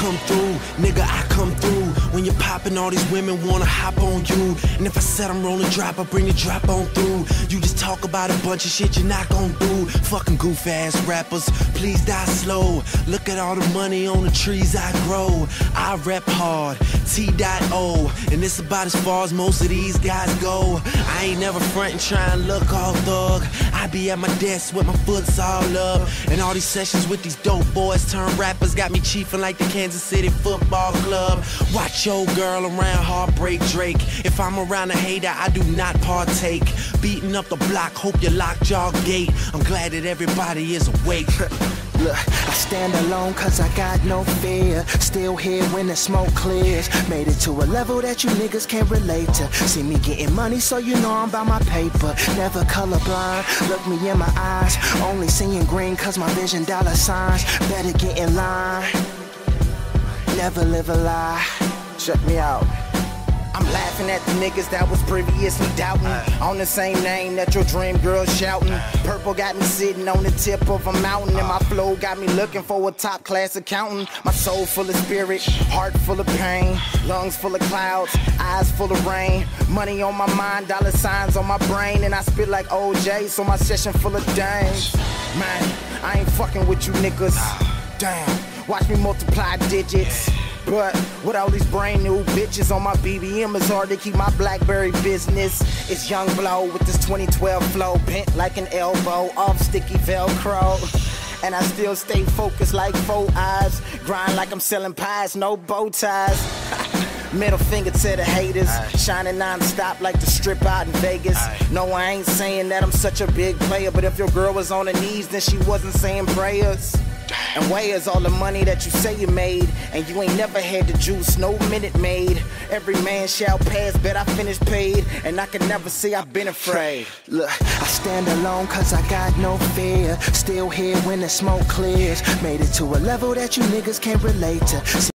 come through, nigga, I come through. When you're popping, all these women wanna hop on you. And if I said I'm rolling drop, I bring the drop on through. You just talk about a bunch of shit you're not gonna do. Fucking goof ass rappers, please die slow. Look at all the money on the trees I grow. I rep hard, T.O. And it's about as far as most of these guys go. I ain't never frontin' trying to look all thug. I be at my desk with my foots all up. And all these sessions with these dope boys turn rappers got me chiefin' like the Kansas City Football Club. Watch your girl around Heartbreak Drake. If I'm around a hater, I do not partake. Beating up the block, hope you locked your gate. I'm glad that everybody is awake. Look, stand alone cause I got no fear. Still here when the smoke clears. Made it to a level that you niggas can't relate to. See me getting money, so you know I'm about my paper. Never colorblind, look me in my eyes. Only seeing green cause my vision dollar signs. Better get in line. Never live a lie. Check me out. At the niggas that was previously doubting. On the same name that your dream girl shouting. Purple got me sitting on the tip of a mountain. And uh. my flow got me looking for a top class accountant. My soul full of spirit, heart full of pain. Lungs full of clouds, eyes full of rain. Money on my mind, dollar signs on my brain. And I spit like OJ, so my session full of dames. Man, I ain't fucking with you niggas. Damn, watch me multiply digits. But with all these brand new bitches on my BBM, it's hard to keep my Blackberry business. It's young blow with this 2012 flow, bent like an elbow, off sticky Velcro. And I still stay focused like four eyes. Grind like I'm selling pies, no bow ties. Middle finger to the haters, shining non-stop like the strip out in Vegas. No, I ain't saying that I'm such a big player, but if your girl was on her knees, then she wasn't saying prayers. And where is all the money that you say you made? And you ain't never had the juice, no Minute Maid. Every man shall pass, bet I finished paid. And I can never say I've been afraid. Look, I stand alone cause I got no fear. Still here when the smoke clears. Made it to a level that you niggas can't relate to.